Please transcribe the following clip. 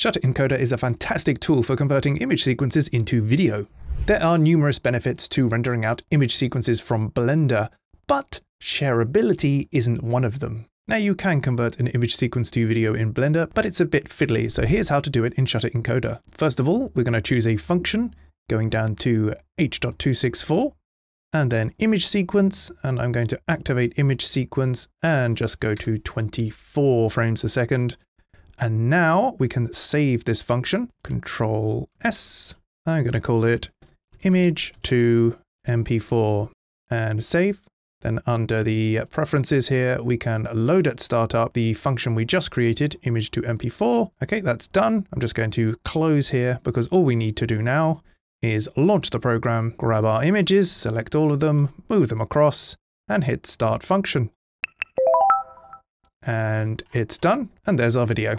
Shutter Encoder is a fantastic tool for converting image sequences into video. There are numerous benefits to rendering out image sequences from Blender, but shareability isn't one of them. Now you can convert an image sequence to video in Blender, but it's a bit fiddly, so here's how to do it in Shutter Encoder. First of all, we're going to choose a function, going down to h.264, and then image sequence, and I'm going to activate image sequence and just go to 24 frames a second. And now we can save this function, control S. I'm going to call it image to MP4 and save. Then under the preferences here, we can load at startup the function we just created, image to MP4. Okay, that's done. I'm just going to close here because all we need to do now is launch the program, grab our images, select all of them, move them across, and hit start function. And it's done, and there's our video.